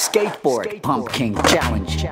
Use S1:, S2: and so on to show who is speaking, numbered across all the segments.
S1: Skateboard, pumpkin Challenge.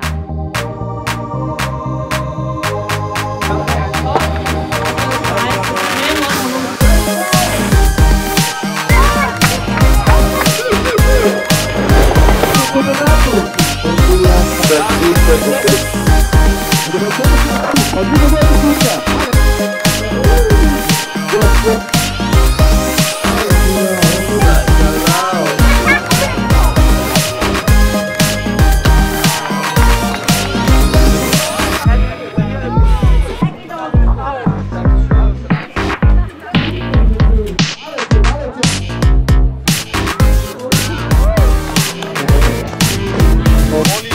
S2: amor.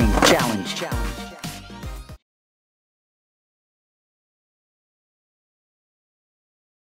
S2: Challenge. Challenge.